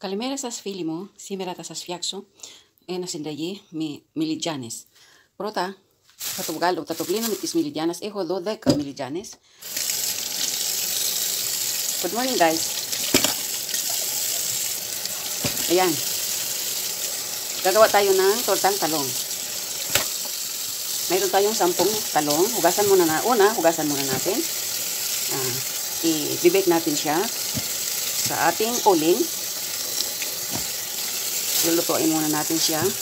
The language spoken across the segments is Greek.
Καλημέρα σας φίλοι μου. Σήμερα θα σας φτιάξω ένα συνταγή με μιλιτζάνες. Πρώτα θα το βγάλω, θα το πλύνω με τις μιλιτζάνες. Έχω εδώ 10 μιλιτζάνες. Good morning guys. Ayan. Gagawa tayo ng tortang talong. Mayroon tayong sampung talong. Hugasan muna na. Una, hugasan muna natin. Ah, i-bake natin siya sa ating uling. Δέλω το νομάνε μια πενιατά.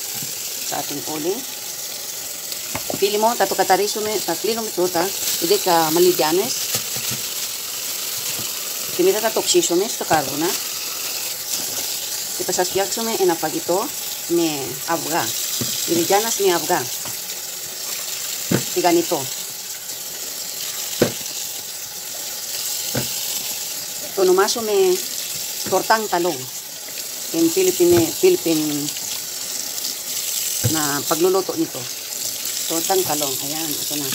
Φίλη μου θα το καταρίσουμε θα κλείνουμε τώρα για 10 μαλιάνε και μετά θα το ψήσουμε στο καλό και θα σα φτιάξουμε ένα φαγητό με αυγά, γεγιά με αυγά τη γανιτό. Το ονομάζουμε σορτάν καλό. In Philippine Philippine na pagluluto nito. Tortang talong. Ayan, ito na.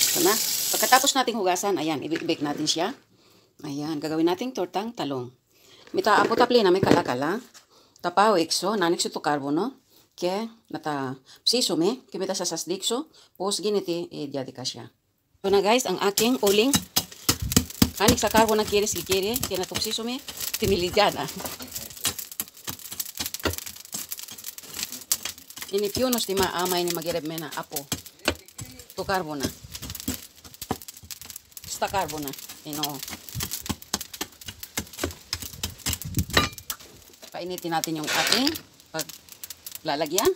Ito na. Pagkatapos nating hugasan, ayan, i-bake natin siya. Ayan, gagawin nating tortang talong. Mita apo tapli na may kalakala. Tapao ekso, nanik to karbono. και να τα ψήσουμε και μετά θα σας δείξω πώς γίνεται η διαδικασία. Τώρα, guys, ang όλοι uling άνοιξα κάρβονα, κύριες και να το ψήσουμε τη μιλιτζάνα. Είναι πιο νοστιμά άμα είναι μαγειρεμένα από το κάρβονα. Στα κάρβονα Ενώ Θα είναι την άτινη ο κάτι. Lalagyan.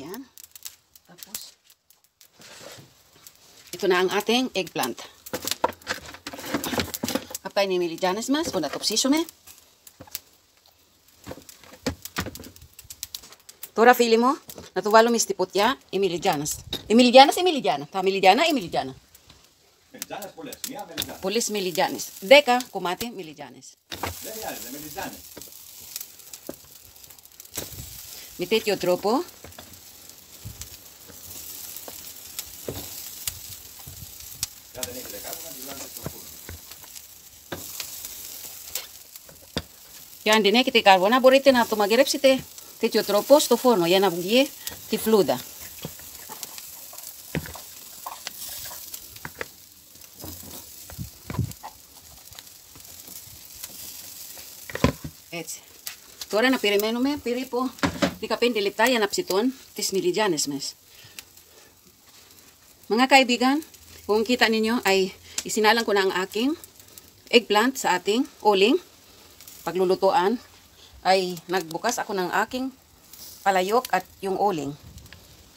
Yan. Tapos, ito na ang ating eggplant. Kapay ni Mili Janes mas, una topsisume. Τώρα φίλοι μου, να του βάλω μυστιποτιά Εμιλιτζάνας. Εμιλιτζάνας, Εμιλιτζάνα. Τα Εμιλιτζάνα, Εμιλιτζάνα. Μελιτζάνες πολλές. Μία μελιτζάνες. Pulis Milijanes. Deka, kumate Milijanes. Δεν χρειάζεται, μελιτζάνες. Με τέτοιο τρόπο, Κάθε δεν έχετε κάπου να τη βάλετε στο φούρνο. και αν δεν έχετε καρβόνα, μπορείτε να το μαγειρέψετε τέτοιο τρόπο στο φούρνο για να βγει τη φλούδα. Έτσι. Τώρα να περιμένουμε περίπου 15 λεπτά για να ψητών τις μιλιτζάνες μας. Mga kaibigan, kung kita ninyo ay isinalang ko na ang aking eggplant sa ating uling. Paglulutuan ay nagbukas ako ng aking palayok at yung uling.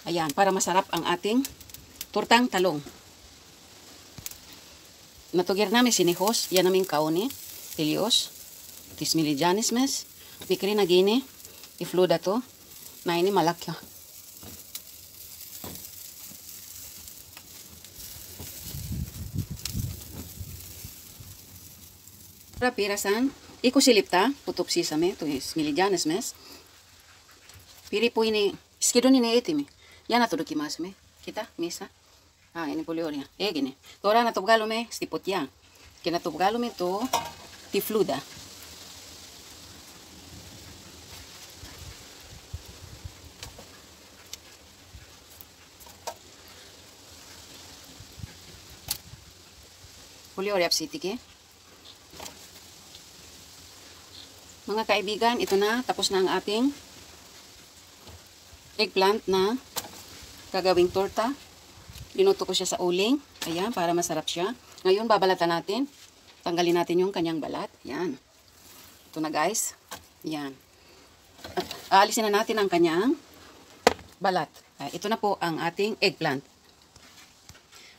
Ayan, para masarap ang ating tortang talong. Natugir namin sinihos, yan naming kauni, tilios, τις μιλιτζάνες μας, μικρή να γίνει η φλούδα του, να είναι μαλάκια. Τώρα πήρασαν 20 λεπτά που το ψήσαμε, τις μιλιτζάνες μας, περίπου είναι, σχεδόν είναι έτοιμη. Για να το δοκιμάσουμε. Κοίτα, μίσα. Α, είναι πολύ ωραία. Έγινε. Τώρα να το βγάλουμε στη ποτιά και να το βγάλουμε το, τη φλούδα. To, tifluda. Polioria psitike. Mga kaibigan, ito na. Tapos na ang ating eggplant na gagawing torta. Linuto ko siya sa uling. Ayan, para masarap siya. Ngayon, babalatan natin. Tanggalin natin yung kanyang balat. Yan. Ito na guys. Yan. At aalisin na natin ang kanyang balat. Ito na po ang ating eggplant.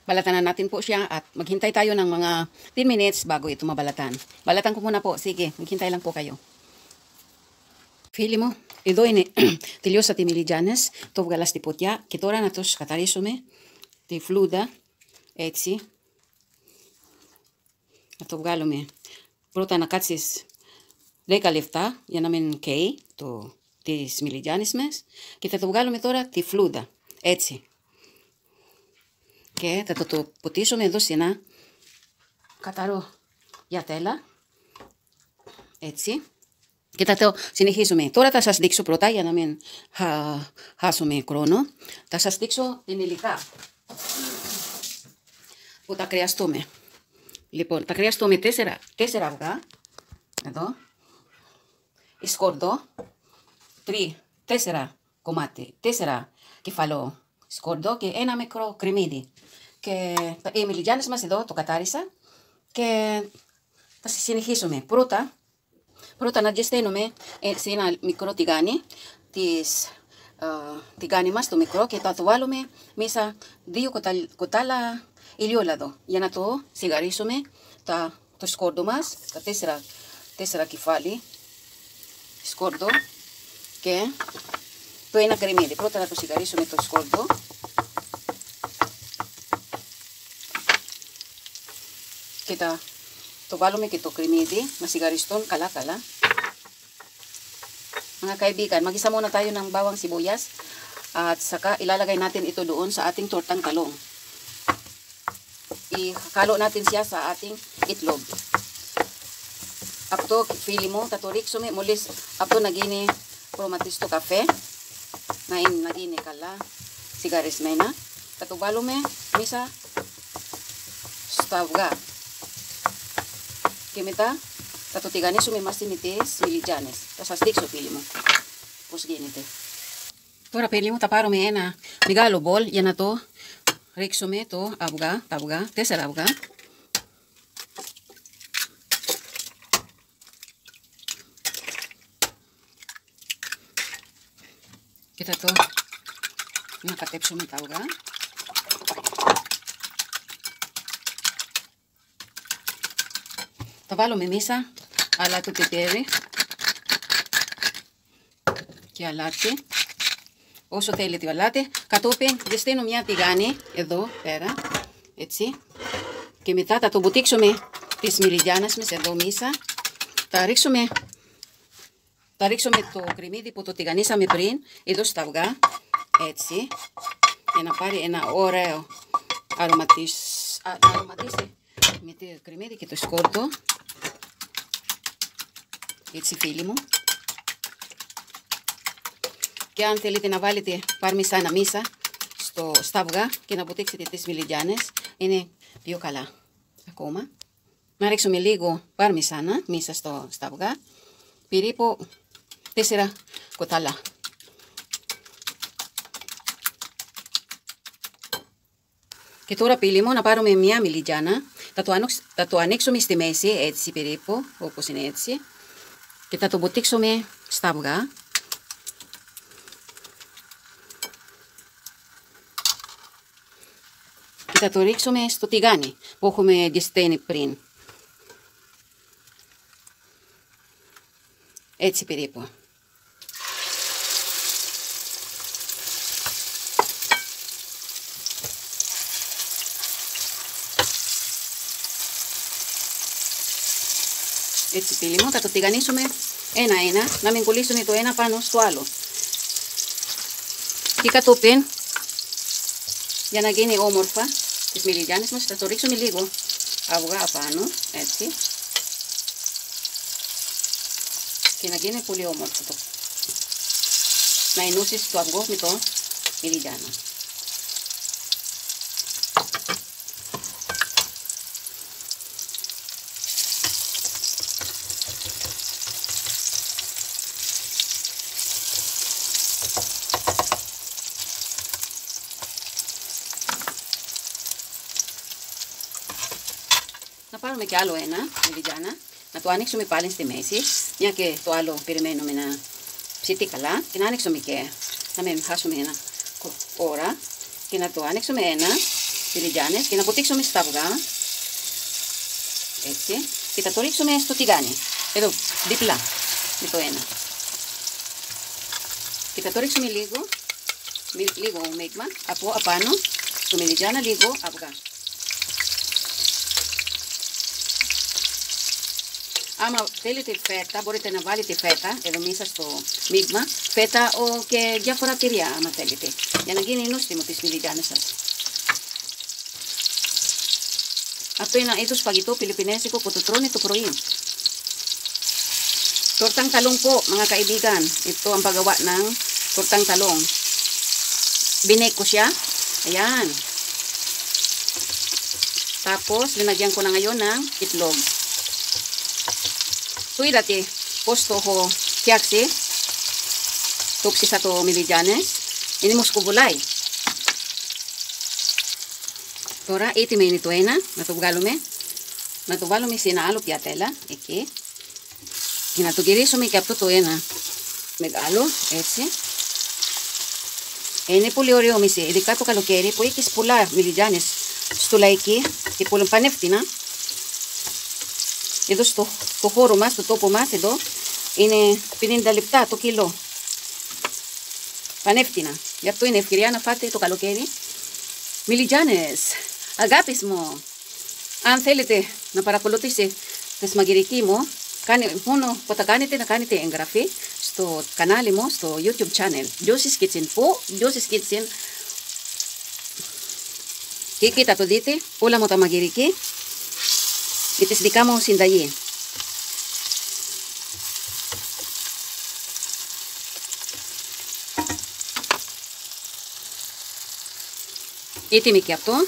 Balatan na natin po siya at maghintay tayo ng mga 10 minutes bago ito mabalatan. Balatan ko muna po. Sige, maghintay lang po kayo. Fili mo, ido ini tilio sa timilijanes, to galas ti putya, kitora na tos katarisume, ti fluda, etsi, ato galume. Pruta na katsis, leka lifta, yan namin kay, to τις μιλιτζάνες μας και θα το βγάλουμε τώρα τη φλούδα. Έτσι. Και θα το, το ποτίσουμε εδώ σε ένα καθαρό γιατέλα. Έτσι. Και θα το συνεχίσουμε. Τώρα θα σας δείξω πρώτα για να μην χα, χάσουμε χρόνο. Θα σας δείξω την υλικά που θα χρειαστούμε. Λοιπόν, θα χρειαστούμε τέσσερα, τέσσερα αυγά. Εδώ. Σκόρδο. Τρία, τέσσερα κομμάτι, τέσσερα κεφαλό σκόρδο και ένα μικρό κρεμμύδι. Και οι μιλιτζάνες μας εδώ το κατάρισα και θα συνεχίσουμε. Πρώτα, πρώτα να τζεσταίνουμε σε ένα μικρό τηγάνι της uh, τηγάνι μας το μικρό και θα το βάλουμε μέσα δύο κοτάλα ηλιόλαδο για να το σιγαρίσουμε τα, το σκόρδο μας, τα τέσσερα, τέσσερα κεφάλι σκόρδο και το ένα κρεμμύδι. Πρώτα να το σιγαρίσουμε το σκόρδο. Και τα, το βάλουμε και το κρεμμύδι να σιγαριστούν καλά καλά. Mga kaibigan, mag-isa muna tayo ng bawang sibuyas at saka ilalagay natin ito doon sa ating tortang talong. Ikalo natin siya sa ating itlog. Apto, pili mo, taturik sumi, mulis, apto nagini promatisto kafe να είναι να γίνει καλά σιγαρισμένα θα το βάλουμε μέσα στο αυγά. Και μετά θα το τηγανίσουμε μας τιμητές μιλιτζάνες. Θα σας δείξω φίλοι μου πως γίνεται. Τώρα φίλοι μου θα πάρουμε ένα μεγάλο μπολ για να το ρίξουμε το αυγά αυγά, τέσσερα αυγά. Και θα το ανακατέψουμε τα αυγά. Θα βάλουμε μέσα αλάτι πιπέρι και αλάτι. Όσο θέλετε αλάτι. Κατόπιν δεστείνω μια τηγάνη εδώ πέρα. Έτσι. Και μετά θα το μπουτίξουμε τις μυριλιάνες μας εδώ μέσα. Θα ρίξουμε θα ρίξουμε το κρεμμύδι που το τηγανίσαμε πριν, εδώ στα αυγά, έτσι, για να πάρει ένα ωραίο αρωματίσ, α, αρωματίσει με το κρεμμύδι και το σκόρδο. Έτσι φίλοι μου. Και αν θέλετε να βάλετε παρμισάνα μίσα στο, στα αυγά και να ποτέξετε τις μιλιγιάνες, είναι πιο καλά ακόμα. Να ρίξουμε λίγο παρμισάνα μίσα στο, στα αυγά. Περίπου τέσσερα κοτάλα. Και τώρα πύλη μου να πάρουμε μια μιλιτζάνα. Θα το, θα το ανοίξουμε στη μέση, έτσι περίπου, όπως είναι έτσι. Και θα το μποτίξουμε στα αυγά. Και θα το ρίξουμε στο τηγάνι που έχουμε διασταίνει πριν. Έτσι περίπου. Έτσι πύλη μου, θα το τηγανίσουμε ένα-ένα, να μην κολλήσουν το ένα πάνω στο άλλο. Και κατόπιν, για να γίνει όμορφα, τις μιλιγιάνες μας θα το ρίξουμε λίγο αυγά πάνω, έτσι. Και να γίνει πολύ όμορφο το. Να ενώσεις το αυγό με το μιλιγιάνο. Να πάρουμε και άλλο ένα, μιλιτζάνα, να το ανοίξουμε πάλι στη μέση, μια και το άλλο περιμένουμε να ψητεί καλά. Και να ανοίξουμε και να μην χάσουμε ένα ώρα. Και να το ανοίξουμε ένα, μιλιτζάνες και να ποτίξουμε στα αυγά, έτσι, και θα το ρίξουμε στο τηγάνι, εδώ, διπλά, με το ένα. Και θα το ρίξουμε λίγο, λίγο μέγμα, από απάνω, στο μιλιτζάνα λίγο αυγά. Ama θέλει τη φέτα, μπορείτε να βάλετε φέτα εδώ μέσα στο μείγμα. Φέτα ο, και διάφορα τυριά, άμα θέλετε. Για να γίνει νόστιμο τις μιλιτζάνες σας. Αυτό είναι ένα είδος φαγητό πιλιπινέζικο που το τρώνε το πρωί. Tortang talong po, mga kaibigan. Ito ang paggawa ng tortang talong. Binake ko siya. Ayan. Tapos, linagyan ko na ngayon ng itlog. Tuy dati, posto ho kiaksi. Tuksi sa to milidjanes. Inimos ko bulay. Τώρα έτοιμη είναι το ένα, να το βγάλουμε. Να το βάλουμε σε ένα άλλο πιατέλα, εκεί. Και να το γυρίσουμε και αυτό το ένα μεγάλο, έτσι. Είναι πολύ ωραίο μισή, ειδικά το καλοκαίρι που έχεις πολλά μιλιτζάνες στο λαϊκή και πολύ πανεύθυνα. Εδώ στο το χώρο μας, στο τόπο μας εδώ, είναι 50 λεπτά το κιλό. Πανεύθυνα. Γι' αυτό είναι ευκαιρία να φάτε το καλοκαίρι. Μιλιτζάνες, αγάπης μου, αν θέλετε να παρακολουθήσετε τη μαγειρική μου, κάνε, μόνο που τα κάνετε να κάνετε εγγραφή στο κανάλι μου, στο YouTube channel. Josie's Kitchen po, Josie's Kitchen. Και εκεί θα το δείτε, όλα μου τα μαγειρική με τις δικά μου συνταγή. Έτοιμη και αυτό.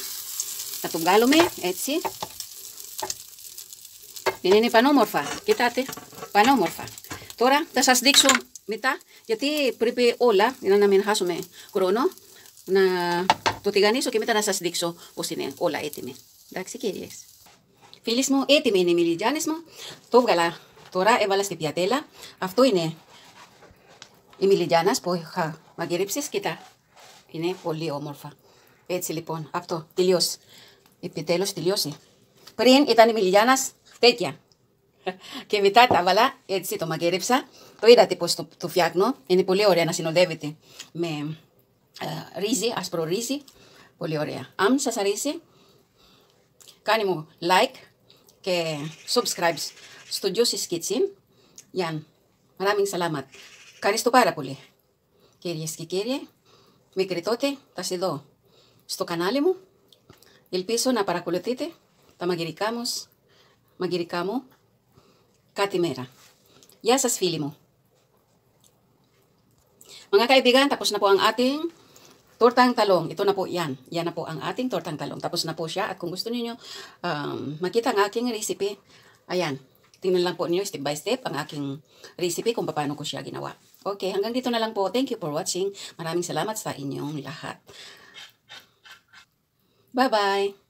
Θα το βγάλουμε έτσι. Δεν είναι πανόμορφα. Κοιτάτε, πανόμορφα. Τώρα θα σας δείξω μετά, γιατί πρέπει όλα, για να μην χάσουμε χρόνο, να το τηγανίσω και μετά να σας δείξω πώς είναι όλα έτοιμοι. Εντάξει κυρίες. Φίλοι μου, έτοιμοι είναι οι μιλιτζάνες μου. Το βγάλα τώρα, έβαλα στη πιατέλα. Αυτό είναι η μιλιτζάνας που είχα μαγειρέψει. Κοίτα, είναι πολύ όμορφα. Έτσι λοιπόν, αυτό τελειώσει. Επιτέλους τελειώσει. Πριν ήταν η μιλιτζάνας τέτοια. και μετά τα βάλα, έτσι το μαγείρεψα. Το είδατε πώς το, το φτιάχνω. Είναι πολύ ωραία να συνοδεύεται με ε, ρύζι, άσπρο ρύζι. Πολύ ωραία. Αν σας αρέσει, κάνε μου like και subscribe στο Josie's Kitchen. Yan. Maraming salamat. Ευχαριστώ πάρα πολύ. Κυρίες και κύριοι, μέχρι τότε θα σε δω στο κανάλι μου. Ελπίζω να παρακολουθείτε τα μαγειρικά μου, μαγειρικά μου κάθε μέρα. Γεια σας φίλοι μου. Mga kaibigan, tapos na po ang ating tortang talong. Ito na po yan. Yan na po ang ating tortang talong. Tapos na po siya. At kung gusto niyo um, makita ang aking recipe, ayan. Tingnan lang po niyo step by step ang aking recipe kung paano ko siya ginawa. Okay, hanggang dito na lang po. Thank you for watching. Maraming salamat sa inyong lahat. Bye-bye!